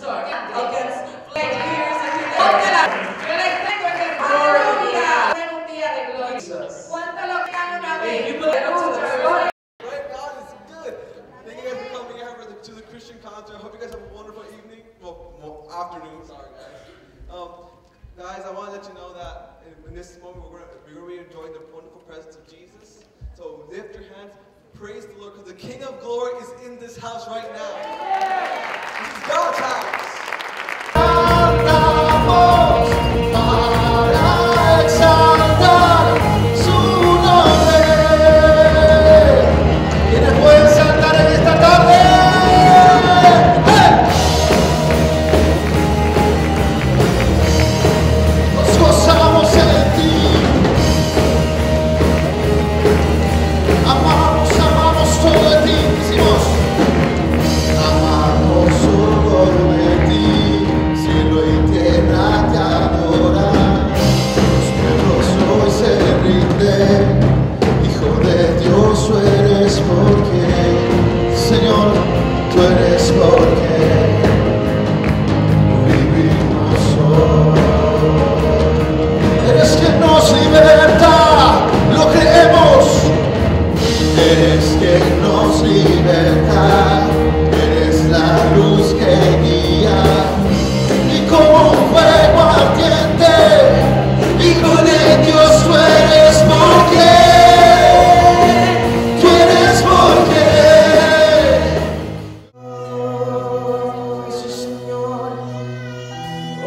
store. Yeah. Okay. Like years and You're like, thank you again. Gloria. Gloria de gloria. Jesus. ¿Cuánto lo que han una vez? You put it to church. To the Christian concert. Hope you guys have a wonderful evening. Well, afternoon, sorry guys. Um, guys, I want to let you know that in, this moment we're going to really enjoy the wonderful presence of Jesus. So lift your hands, praise the Lord, because the King of Glory is in this house right now.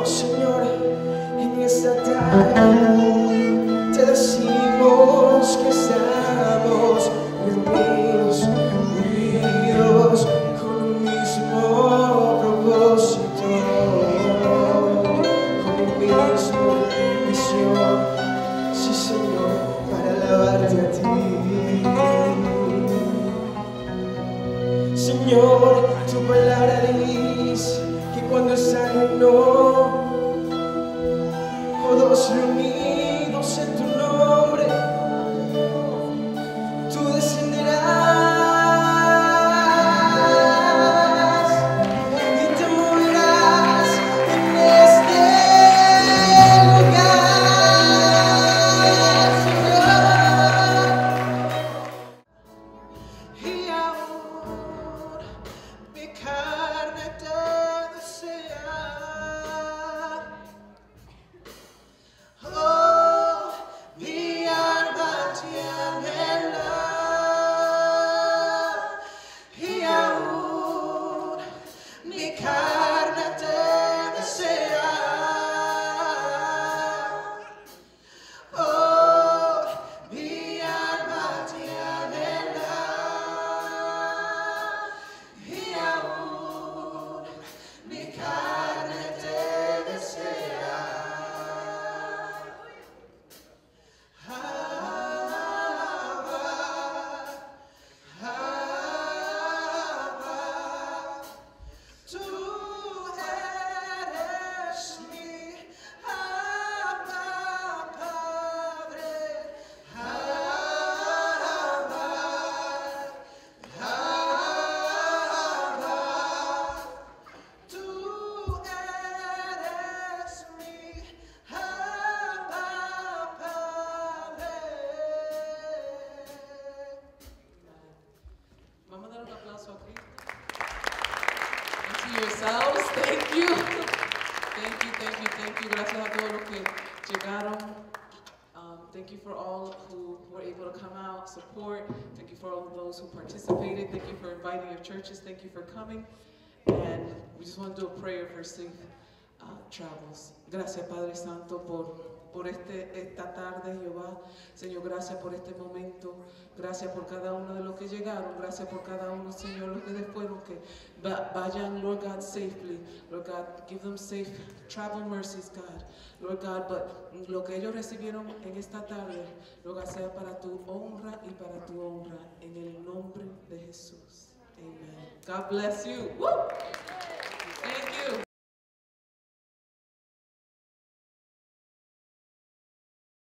Señor, en esta tarde te decimos que estamos reunidos, unidos con un mismo propósito, con un mismo misión, sí Señor, para alabarte a ti. Señor, know for those who need. Yourselves, thank you. Thank you, thank you, thank you. Gracias a todos los que llegaron. Um, thank you for all who were able to come out, support. Thank you for all those who participated. Thank you for inviting your churches. Thank you for coming. And we just want to do a prayer for safe uh, travels. Gracias, Padre Santo, por, por este, esta tarde, Jehová. Señor, gracias por este momento. Gracias por cada uno de los que llegaron. Gracias por cada uno, Señor, los que después los que va- vayan, Lord God, safely. Lord God, give them safe travel mercies, God. Lord God, but lo que ellos recibieron en esta tarde, Lord God, sea para tu honra y para tu honra. En el nombre de Jesús. Amen. God bless you. Woo!